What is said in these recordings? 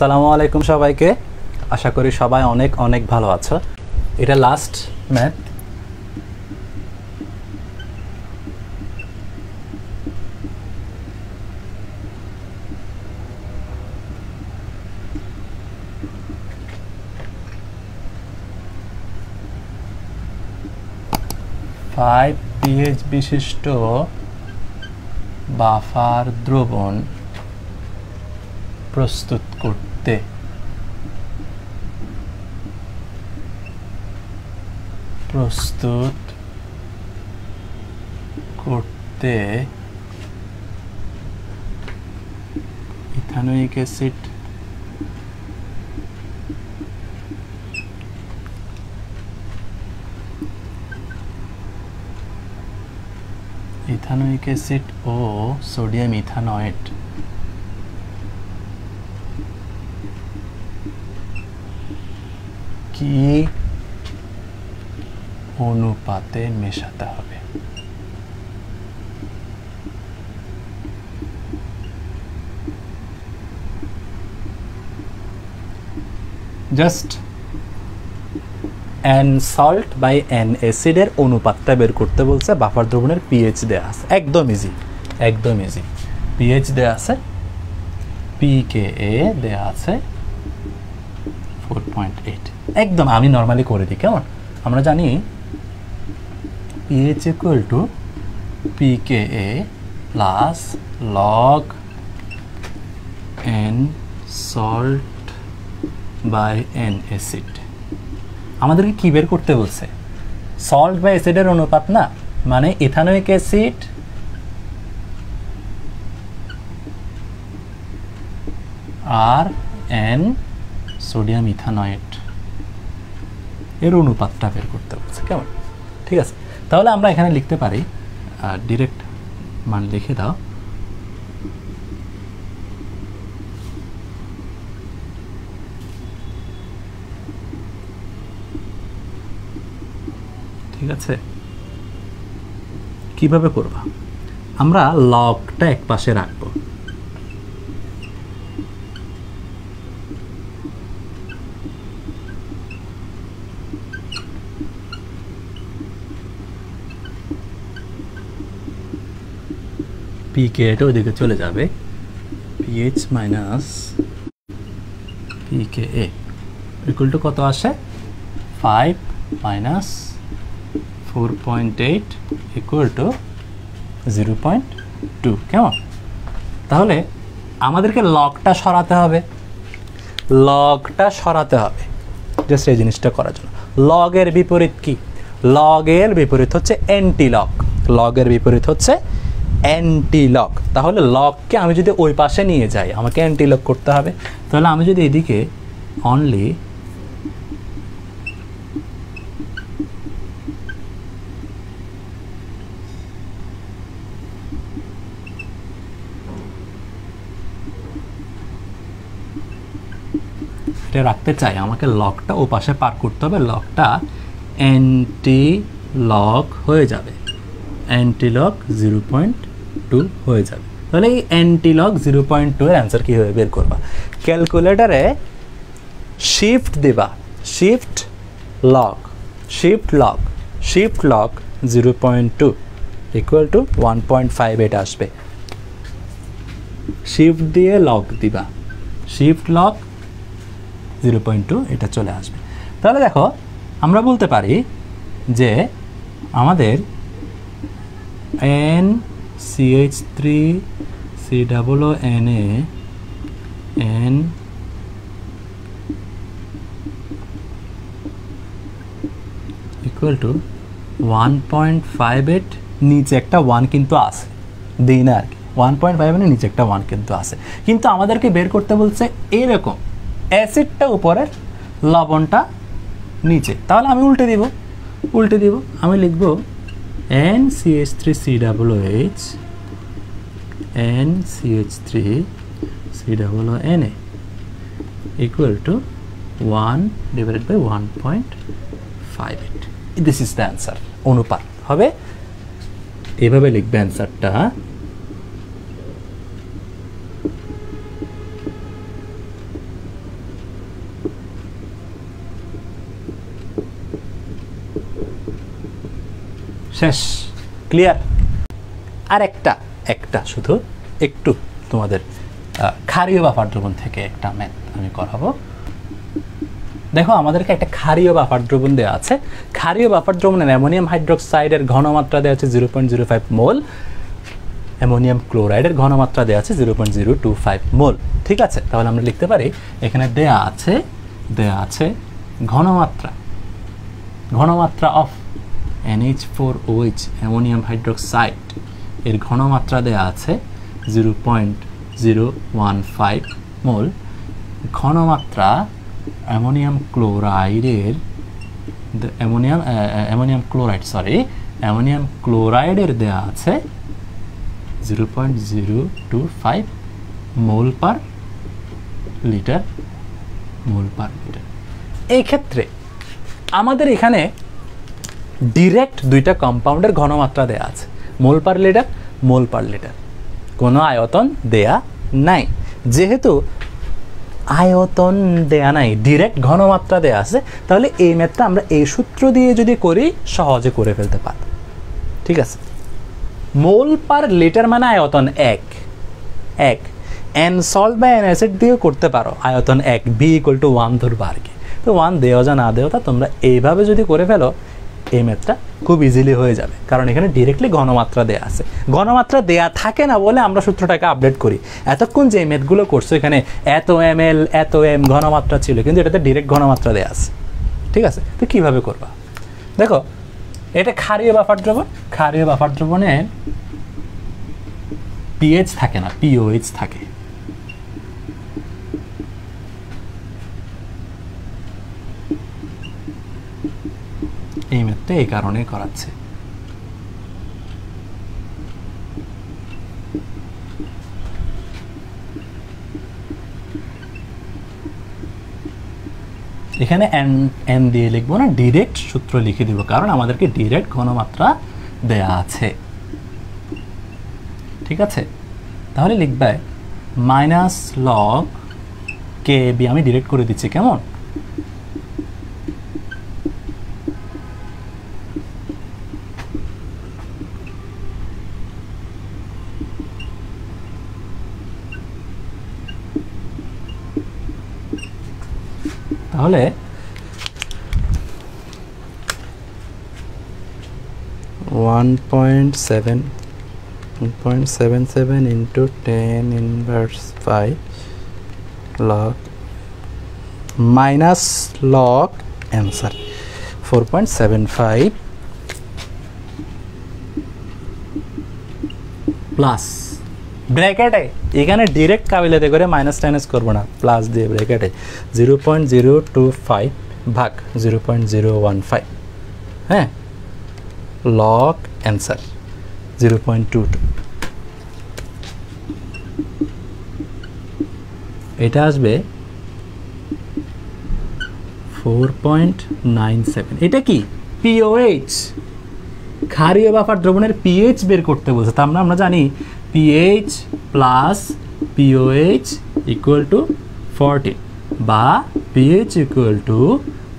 সালামু আলাইকুম সবাইকে। আশা করি সবাই অনেক অনেক ভালো আছো। এটা লাস্ট ম্যাথ ফাইভ পিএইচ বিশিষ্ট বাফার দ্রবণ প্রস্তুত করতে প্রস্তুত করতে। Ethanoic acid. ইথানোয়িক অ্যাসিড ও সোডিয়াম ইথানয়েট কি অনুপাতে মেশাতে হবে? Just an salt by an অ্যাসিডের অনুপাতটা বের করতে বলছে, বাফার দ্রবণের পিএইচ দেওয়া আছে। একদম ইজি একদম ইজি পিএইচ দেওয়া আছে পি কে এ দেওয়া আছে ফোর পয়েন্ট এইট একদম আমি নর্মালি করে দিই, কেমন? আমরা জানি pH equal to p K a plus log n salt by n acid আমাদেরকে কী বের করতে বলছে? সল্ট বা অ্যাসিডের অনুপাত না মানে ইথানোয়িক অ্যাসিড আর এন সোডিয়াম ইথানয়েট এর অনুপাতটা বের করতে বলছে। কেমন? ঠিক আছে। তাহলে আমরা এখানে লিখতে পারি ডিরেক্ট মান লিখে দাও। ঠিক আছে? কীভাবে করবা? আমরা লগটা এক পাশে রাখব। পিকে এটা ওইদিকে চলে যাবে। PH minus pK a equal to কত আসে? Five minus four point eight equal to zero point two কেমন? তাহলে আমাদেরকে লগটা সরাতে হবে। লগটা সরাতে হবে। জাস্ট এই জিনিসটা করার জন্য। লগের বিপরীত কি? লগের বিপরীত হচ্ছে অ্যান্টি লগ লগের বিপরীত হচ্ছে অ্যান্টি লগ তাহলে লককে আমি যদি ওই পাশে নিয়ে যাই, আমাকে অ্যান্টি লগ করতে হবে। তাহলে আমি যদি এদিকে অনলি এটা রাখতে চাই, আমাকে লকটা ও পাশে পার করতে হবে লকটা অ্যান্টি লক হয়ে যাবে। Anti lock zero point two হয়ে যাবে। তাহলে এই অ্যান্টি জিরো পয়েন্ট টু এর অ্যান্সার কী হবে বের করবা। ক্যালকুলেটারে শিফট দেবা। Shift lock shift lock shift lock zero point two equal to one point five এটা আসবে। শিফট দিয়ে লক দিবা। Shift lock zero point two এটা চলে আসবে। তাহলে দেখো, আমরা বলতে পারি যে আমাদের n CH three C double O N A n equal to one point five eight নিচে একটা ওয়ান কিন্তু আছে। দিই না আর কি। ওয়ান পয়েন্ট ফাইভ নিচে একটা ওয়ান কিন্তু আছে। কিন্তু আমাদেরকে বের করতে বলছে এইরকম অ্যাসিডটা উপরের, লবণটা নিচে। তাহলে আমি উল্টে দিব। উল্টে দিব। আমি লিখব n a equal to one divided by one point five this is the answer অনুপাত হবে এভাবে লিখবে অ্যান্সারটা শেষ ক্লিয়ার আর একটা একটা শুধু একটু তোমাদের ক্ষারীয় বাফার দ্রবণ থেকে একটা ম্যাথ আমি করাবো। দেখো, আমাদেরকে একটা ক্ষারীয় বাফার দ্রবণ দেওয়া আছে। ক্ষারীয় বাফার দ্রবণের অ্যামোনিয়াম হাইড্রোক্সাইডের ঘনমাত্রা দেওয়া আছে zero point zero five mole. Ammonium ক্লোরাইডের ঘনমাত্রা দেওয়া আছে zero point zero two five mole. ঠিক আছে? তাহলে আমরা লিখতে পারি, এখানে দেয়া আছে দেয়া আছে ঘনমাত্রা। ঘনমাত্রা of NH four OH ammonium hydroxide এর ঘনমাত্রা দেয়া আছে zero point zero one five mole ঘনমাত্রা ammonium ক্লোরাইডের ammonium ammonium chloride sorry ammonium ক্লোরাইডের দেয়া আছে zero point zero two five mole per litre mole per litre এই ক্ষেত্রে আমাদের এখানে ডিরেক্ট দুইটা কম্পাউন্ডের ঘনমাত্রা দেয়া আছে। Mole per litre mole per litre কোনো আয়তন দেয়া নাই। যেহেতু আয়তন দেয়া নাই ডিরেক্ট ঘনমাত্রা দেয়া আছে, তাহলে এই ম্যাথটা আমরা এই সূত্র দিয়ে যদি করি, সহজে করে ফেলতে পারি ঠিক আছে? মোল পার লিটার মানে আয়তন এক। এক। এন সল্ট বা এন অ্যাসিড দিয়েও করতে পারো। আয়তন এক বি ইকুয়াল টু ওয়ান ধরবো আর কি। তো ওয়ান দেওয়া যা না দেওয়া তোমরা এইভাবে যদি করে ফেলো এই ম্যাথটা খুব ইজিলি হয়ে যাবে। কারণ এখানে ডিরেক্টলি ঘনমাত্রা দেয়া আছে। ঘনমাত্রা দেয়া থাকে না বলে আমরা সূত্রটাকে আপডেট করি। এতক্ষণ যে ম্যাথগুলো করছ, এখানে এত এম এল এত এম ঘনমাত্রা ছিল, কিন্তু এটাতে ডিরেক্ট ঘনমাত্রা দেয়া আছে। ঠিক আছে? তো কীভাবে করবা? দেখো, এটা ক্ষারীয় বাফার দ্রবণ। ক্ষারীয় বাফার দ্রবণের পিএইচ থাকে না পিওএইচ থাকে। এই ম্যাথটা এই কারণে করাচ্ছে। এখানে এন এন দিয়ে লিখব না ডিরেক্ট সূত্র লিখে দিব, কারণ আমাদেরকে ডিরেক্ট ঘনমাত্রা দেয়া আছে। ঠিক আছে? তাহলে লিখবে মাইনাস লগ কে বি আমি ডিরেক্ট করে দিচ্ছি, কেমন? তাহলে one point seven one point seven seven into ten inverse five log minus log answer four point seven five plus ব্র্যাকেটে এখানে ডিরেক্ট কাবিলাতে করে মাইনাস টাইনাস করব না প্লাস দিয়ে ব্র্যাকেটে zero point zero two five ভাগ zero point zero one five হ্যাঁ? Log answer zero point two two এটা আসবে ফোর পয়েন্ট নাইন সেভেন এটা কি? পিওএইচ ক্ষারীয় বাফার দ্রবণের পিএইচ বের করতে বলছে তা আমরা আমরা জানি pH plus pOH equal to fourteen বা pH equal to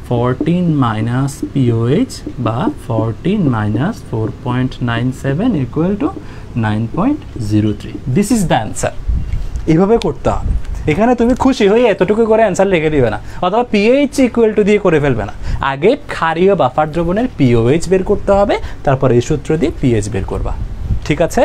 fourteen minus pOH বা fourteen minus four point nine seven equal to nine point zero three this is the answer এইভাবে করতে হবে। এখানে তুমি খুশি হয়ে এতটুকু করে অ্যান্সার লিখে দিবে না। অথবা পিএইচ ইকুয়াল টু দিয়ে করে ফেলবে না। আগে ক্ষারীয় বাফার দ্রবণের পিওএইচ বের করতে হবে, তারপর এই সূত্র দিয়ে পিএইচ বের করবা। ঠিক আছে?